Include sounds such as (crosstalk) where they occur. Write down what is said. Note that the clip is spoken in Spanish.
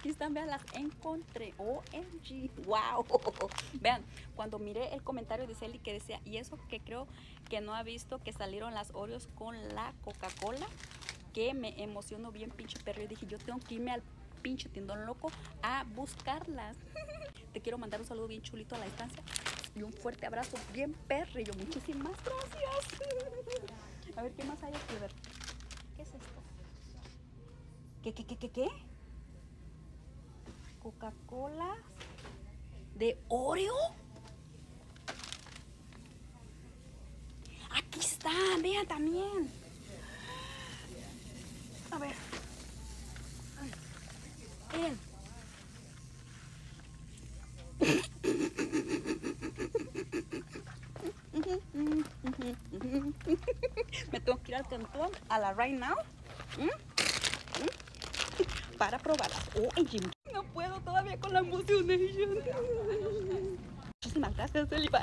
aquí están, vean, las encontré. OMG, wow. (laughs) Vean, cuando miré el comentario de Celi que decía, y eso que creo que no ha visto que salieron las Oreos con la Coca-Cola, que me emocionó bien pinche perro. Y dije, yo tengo que irme al pinche tindón loco a buscarlas. (laughs) Te quiero mandar un saludo bien chulito a la distancia y un fuerte abrazo bien perrillo. Muchísimas gracias. (laughs) A ver, ¿qué más hay aquí? A ver. ¿Qué es esto? ¿Qué, qué, qué, qué, qué? Coca-Cola de Oreo. Aquí está, vean también. A ver. Miren. (laughs) Me tengo que ir al cantón a la right now para probarlas. Todavía con la emocionation. Muchísimas gracias, Eli. Bye.